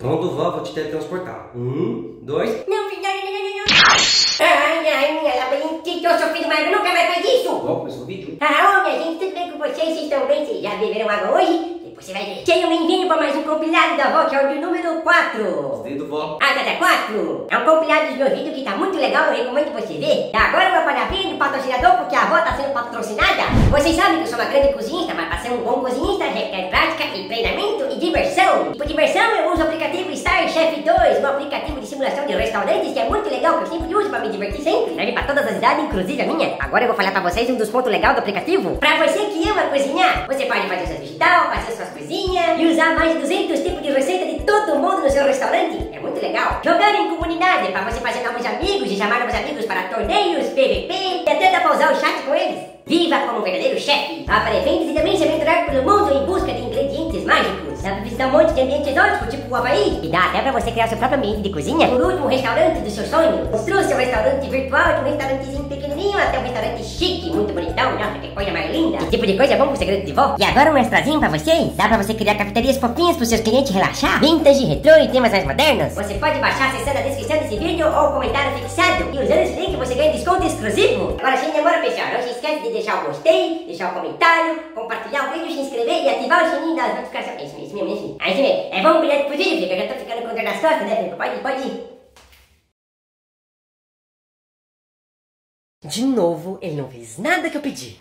Pronto, vó, vou te teletransportar. Um, dois. Não, filho, não, não, não, não. Ai, ai, minha labirintite, eu sou filho mais, nunca mais faz isso. Vó, começou o vídeo? Ah, minha gente, tudo bem com vocês? Vocês estão bem? Vocês já beberam água hoje? Você vai ver. Sejam bem-vindos para mais um compilado da avó, que é o de número 4. Dedo, vó. Ah, tá, tá, 4. É um compilado dos meus vídeos que tá muito legal, eu recomendo você ver. Agora meu parabéns do patrocinador, porque a avó tá sendo patrocinada. Vocês sabem que eu sou uma grande cozinhista, mas para ser um bom cozinhista requer prática e treinamento e diversão. E por diversão eu uso o aplicativo Star Chef 2, um aplicativo de simulação de restaurantes que é muito legal, que eu sempre uso para me divertir sempre. Serve para todas as idades, inclusive a minha. Agora eu vou falar para vocês um dos pontos legais do aplicativo. Para você que ama cozinhar, você pode fazer suas digital, fazer suas coisinhas e usar mais de 200 tipos de receita de todo mundo no seu restaurante. É muito legal. Jogar em comunidade, para você fazer novos amigos e chamar novos amigos para torneios, PVP e até dá para usar o chat com eles. Viva como um verdadeiro chefe! Eventos e também se aventurar pelo mundo em busca de ingredientes mágicos. Dá para visitar um monte de ambientes exóticos, tipo o Havaí. E dá até para você criar seu próprio ambiente de cozinha. Por último, o restaurante do seu sonho. Construa seu restaurante virtual de um restaurantezinho pequenininho até um restaurante chique, muito bonitão. Nossa, que coisa mais linda. Que tipo de coisa é bom pro segredo de vó. E agora um extrazinho para vocês. Dá para você criar cafeterias fofinhas para seus clientes relaxar. Vintage, retrô e temas mais modernos. Você pode baixar acessando a descrição desse vídeo ou o comentário fixado. E usando esse link você ganha desconto exclusivo. Agora, sem demora, pessoal. Não se esquece de deixar o gostei, deixar o comentário, compartilhar o vídeo, se inscrever e ativar o sininho das notificações. Isso, mesmo, isso isso mesmo. É bom cuidar pro vídeo, Fica. Eu já tô ficando com dor nas costas, né, Fica? Pode ir, pode ir. De novo, ele não fez nada que eu pedi.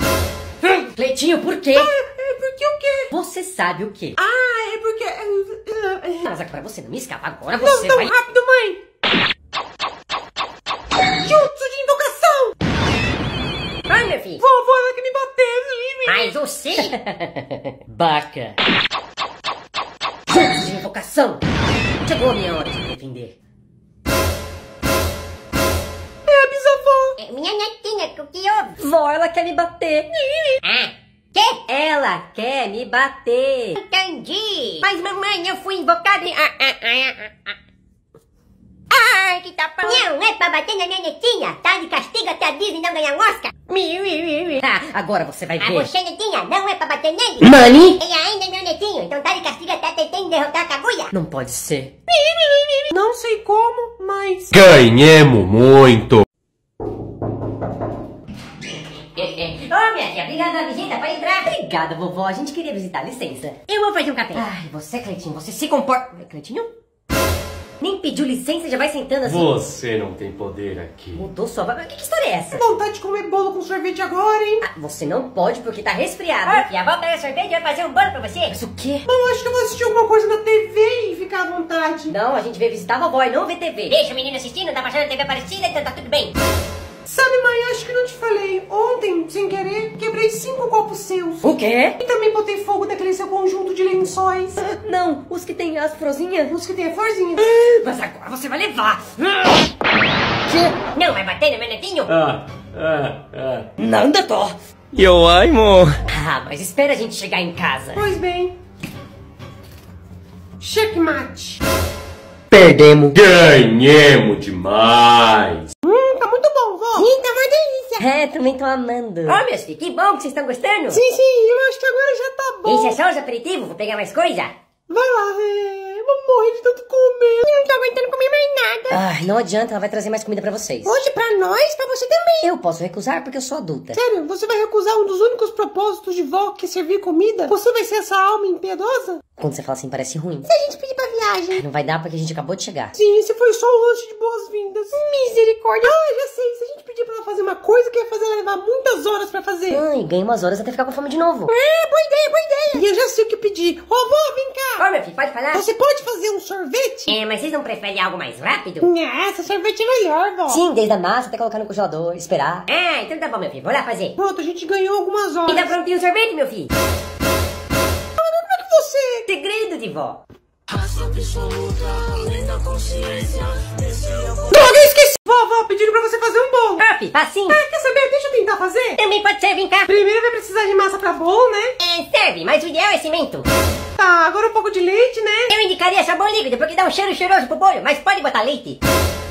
Cleitinho, por quê? É porque o quê? Você sabe o quê? Ah, é porque. é, é, Mas agora você não me escapa. Agora Não você tão vai... rápido, mãe! Jutsu de invocação! Vai, meu filho. Vovó, ela que me bateu! Mas você... Baca. Chegou a minha hora de me defender. É a bisavó! É minha netinha, o que houve? Vó, ela quer me bater. Ah, quê? Ela quer me bater. Entendi. Mas, mamãe, eu fui invocada em... Ah, ah, ah, ah, ah. Ai, que tapão. Não, é pra bater na minha netinha. Tá de castigo até a Disney não ganhar um Oscar. Mi, mi, mi, mi. Ah, agora você vai A ver. você, netinha, não é pra bater nele. Nani? Ele ainda é meu netinho, então tá de castigo até tentando derrotar a Kaguya. Não pode ser. Não sei como, mas. Ganhemos muito. Ô, minha tia, obrigada pela visita, pode entrar. Obrigada, vovó. A gente queria visitar. Licença. Eu vou fazer um café. Ai, você, Cleitinho, você se comporta... Cleitinho? Nem pediu licença e já vai sentando assim. Você não tem poder aqui. Mudou sua voz. Que, que história é essa? Vontade de comer bolo com sorvete agora, hein? Ah, você não pode porque tá resfriado. Ô, filha, volta aí a sorvete e vai fazer um bolo pra você. Mas o quê? Bom, acho que eu vou assistir alguma coisa na TV e ficar à vontade. Não, a gente veio visitar a vovó e não ver TV. Deixa o menino assistindo, tá passando a TV Aparecida, então tá tudo bem. Sabe, mãe, acho que não te falei. Ontem, sem querer, quebrei cinco copos seus. O quê? E também botei fogo naquele seu conjunto de lençóis. Não, os que tem as frozinhas. Os que tem a florzinha. Mas agora você vai levar. Não vai bater no meu netinho? Ah, ah, ah. Nada, Thor. Yoai, mo. Ah, mas espera a gente chegar em casa. Pois bem. Checkmate. Perdemos. Ganhemos demais. Hum, tá muito bom, vó. Sim, tá uma delícia. É, também tô amando. Ô, meus filhos, que bom que vocês estão gostando. Sim, sim, eu acho que agora já tá bom. Esse é só os aperitivos, vou pegar mais coisa. Vai lá, eu vou morrer de tanto comer. Não tô aguentando comer mais nada. Ai, não adianta, ela vai trazer mais comida pra vocês. Hoje pra nós, pra você também. Eu posso recusar porque eu sou adulta. Sério, você vai recusar um dos únicos propósitos de vó que é servir comida? Você vai ser essa alma impiedosa? Quando você fala assim, parece ruim. Se a gente pedir pra viagem. Não vai dar porque a gente acabou de chegar. Sim, esse foi só um lanche de boas-vindas. Misericórdia. Ah, já sei. Se a gente pedir pra ela fazer uma coisa que ia fazer ela levar muitas horas pra fazer. Ai, ganhei umas horas até ficar com fome de novo. É, boa ideia, boa ideia. E eu já sei o que pedir. Ô, vó, pode falar? Você pode fazer um sorvete? É, mas vocês não preferem algo mais rápido? Nossa, sorvete é melhor, vó. Sim, desde a massa até colocar no congelador, esperar. Ah, então tá bom, meu filho, vou lá fazer. Pronto, a gente ganhou algumas E horas. tá prontinho o sorvete, meu filho? Como é que você... Segredo de vó. Droga, eu esqueci. Vó, vó, pediram pra você fazer um bolo. Ah, filho, facinho. Ah, quer saber? Deixa eu tentar fazer. Também pode ser, vem cá. Primeiro vai precisar de massa pra bolo, né? É, serve, mas o ideal é cimento. Tá, agora um pouco de leite, né? Eu indicaria sabão líquido, porque dá um cheiro cheiroso pro bolo, mas pode botar leite.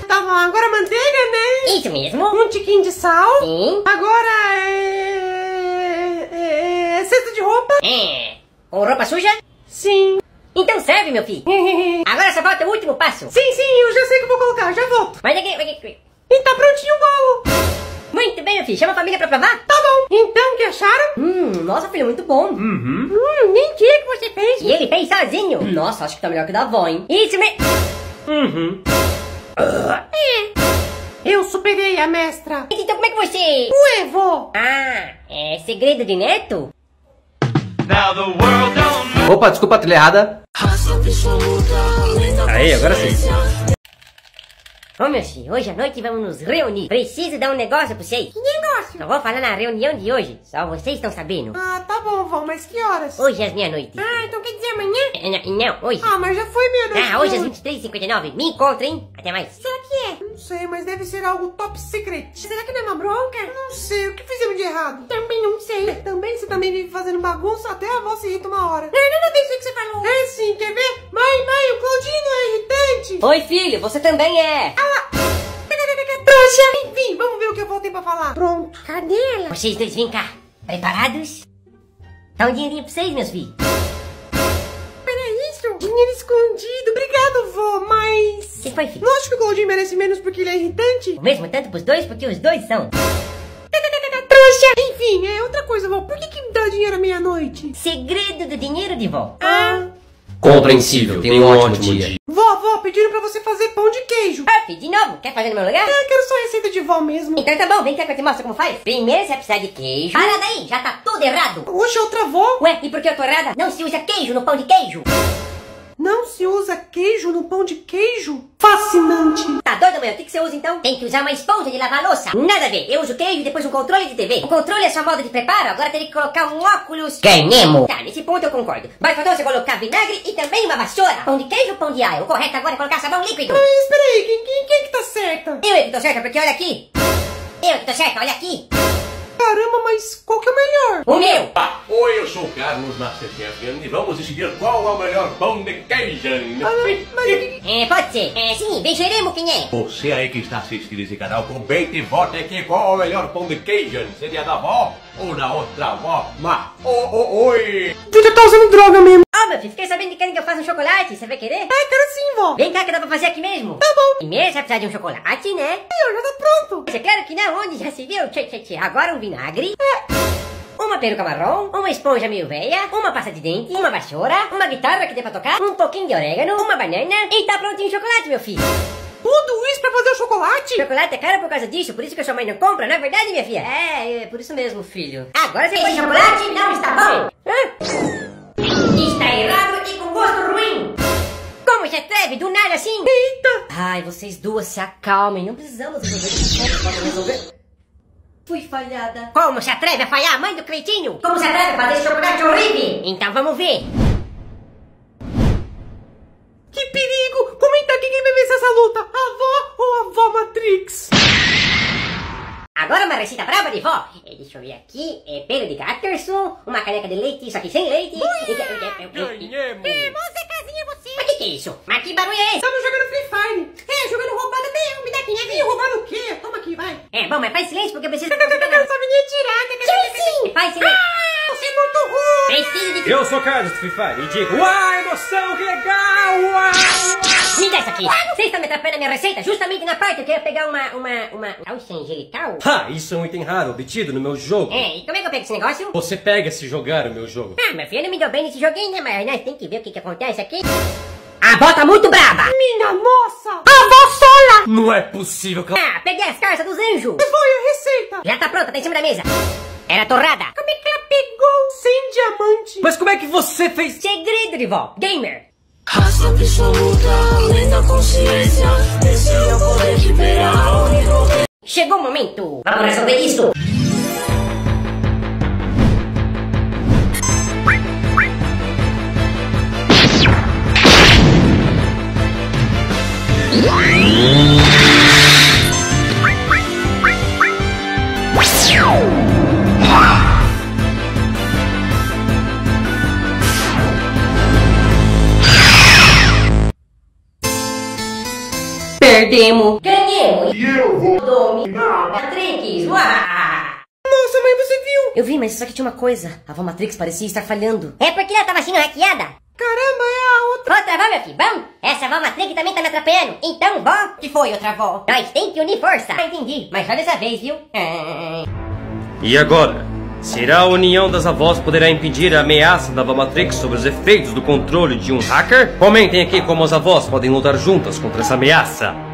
Tá bom, agora manteiga, né? Isso mesmo. Um tiquinho de sal. Sim. Agora é... é... é... cesto de roupa. É. Com roupa suja? Sim. Então serve, meu filho. Agora só falta o último passo. sim, sim, eu já sei que eu vou colocar, já volto. Mas aqui, aqui. E tá prontinho o bolo. Muito bem, meu filho. Chama a família pra provar. Tá bom. Então, que acharam? Hum, nossa, filho, muito bom. Hum, mentira que você fez. E ele fez sozinho. Nossa, acho que tá melhor que o da avó, hein? Isso mesmo. Uhum. Eu superei a mestra. Então como é que você... Ué, vó. Ah, é segredo de neto? Opa, desculpa a trilha errada. Aí, agora sim. Ô, meu filho, hoje à noite vamos nos reunir. Preciso dar um negócio pra vocês. Que negócio? Só vou falar na reunião de hoje. Só vocês estão sabendo. Ah, tá bom, vó, mas que horas? Hoje às meia-noite. Ah, então quer dizer amanhã? Eh, Não, não, hoje. Ah, mas já foi meia-noite. Ah, hoje às hoje. 23h59. Me encontra, hein? Até mais. Será que é? Não sei, mas deve ser algo top secret. Será que não é uma bronca? Não sei, o que fizemos de errado? Também não sei. Também, você também vive fazendo bagunça, até a avó se irrita uma hora. Não, nada disso que você falou. É sim, quer ver? Mãe, mãe, o Claudinho é irritante. Oi, filho, você também é. Trouxa. Enfim, vamos ver o que eu voltei pra falar. Pronto. Cadê ela? Vocês dois, vem cá. Preparados? Dá um dinheirinho pra vocês, meus filhos. Era isso? Dinheiro escondido. Obrigado, vó, mas... O que foi, filho? Não acho que o Claudinho merece menos porque ele é irritante? O mesmo tanto pros dois, porque os dois são. Trouxa. Enfim, é outra coisa, vó. Por que que me dá dinheiro à meia-noite? Segredo do dinheiro de vó. Ah... Compreensível. Tenha um ótimo dia. Vó, vó, pediram pra você fazer pão de queijo. Ah, filho, de novo? Quer fazer no meu lugar? Ah, quero só a receita de vó mesmo. Então tá bom, vem cá que eu te mostro como faz. Primeiro você vai precisar de queijo. Para daí, já tá tudo errado. Oxe, outra vó? Ué, e por que eu tô errada? Não se usa queijo no pão de queijo. Não se usa queijo no pão de queijo? Fascinante. Tá doido, meu? O que, que você usa então? Tem que usar uma esponja de lavar louça. Nada a ver. Eu uso queijo e depois um controle de TV. O controle é só modo de preparo, agora teria que colocar um óculos. Ganhemos. Tá, nesse ponto eu concordo. Vai faltar você colocar vinagre e também uma vassoura. Pão de queijo ou pão de alho? O correto agora é colocar sabão líquido. Mas espera aí, quem, quem, quem que tá certa? Eu é que tô certa, porque olha aqui. Eu é que tô certa, olha aqui. Caramba, mas qual que é o melhor? O meu. Ah, oi, eu sou o Carlos Masterchef e vamos decidir qual é o melhor pão de queijo. Ah, mas... É, pode ser. É, sim, venceremos quem é. Você aí que está assistindo esse canal, comente e vote aqui qual é o melhor pão de queijo. Seria da avó ou da outra avó? Mas, oh, oh, oi! Você tá usando droga mesmo. Meu filho, fiquei sabendo que querem que eu faça um chocolate. Você vai querer? Ah, quero sim, vó. Vem cá que dá pra fazer aqui mesmo. Tá bom. Primeiro você vai precisar de um chocolate, né? Ó, já tá pronto. Mas é claro que não, onde já se viu? Tchê, tchê, tchê. Agora um vinagre. Uma peruca marrom, uma esponja meio velha, uma pasta de dente, uma vassoura, uma guitarra que dê pra tocar, um pouquinho de orégano, uma banana e tá prontinho o chocolate, meu filho. Tudo isso pra fazer o chocolate? Chocolate é caro por causa disso, por isso que a sua mãe não compra, não é verdade, minha filha? É, é por isso mesmo, filho. Agora você põe chocolate não está bom. Hã? Está errado e com gosto ruim. Como se atreve do nada assim? Eita. Ai, vocês duas se acalmem, não precisamos resolver isso. Vamos resolver. Fui falhada. Como se atreve a falhar a mãe do Cleitinho? Como se atreve a fazer esse chocolate horrível? Então vamos ver. Que perigo. Comenta aqui quem vai vencer essa luta. A avó ou a avó Matrix? Agora uma receita brava de vó. É, deixa eu ver aqui. É pelo de Gatterson, uma caneca de leite, isso aqui sem leite. Ganhemos! Você casinha, você. Mas que que é isso? Mas que barulho é esse? Estamos jogando Free Fire. É, jogando roubada bem. Me dá aqui, né? Ih, o quê? Toma aqui, vai. É, bom, mas faz silêncio porque eu preciso... Essa menina é tirada. Sim, faz silêncio. Você é muito ruim. Preciso de... Eu sou Carlos do Free Fire e digo, uau, emoção, que legal, uau! Me dá isso aqui. Vocês estão me atrapalhando a minha receita justamente na parte que eu ia pegar uma... uma... uma... Salsa angelical? Ha, isso é um item raro, obtido no meu jogo. É, e como é que eu pego esse negócio? Você pega se jogar o meu jogo. Ah, meu filho não me deu bem nesse joguinho, né? Mas nós tem que ver o que que acontece aqui. A tá muito brava. Minha nossa. A sola. Não é possível que. Ah, peguei as carças dos anjos. Foi a receita. Já tá pronta, tá em cima da mesa. Era torrada. Como é que ela pegou sem diamante? Mas como é que você fez... Segredo de vó. Gamer. Raça absoluta, além da consciência. Esse é o poder de ver a onipotência. Chegou o momento. Vamos resolver isso. Perdemos. Ganhemos. E eu vou dominar. Matrix. Uá. Nossa, mãe, você viu? Eu vi, mas só que tinha uma coisa. A avó Matrix parecia estar falhando. É porque ela tava sendo hackeada. Caramba, é a outra. Outra avó, meu filho, vamos? Essa avó Matrick também tá me atrapalhando. Então, vó, que foi, outra avó? nós tem que unir força. Ah, entendi. Mas só dessa vez, viu? Ah. E agora? Será a união das avós poderá impedir a ameaça da Matrix sobre os efeitos do controle de um hacker? Comentem aqui como as avós podem lutar juntas contra essa ameaça.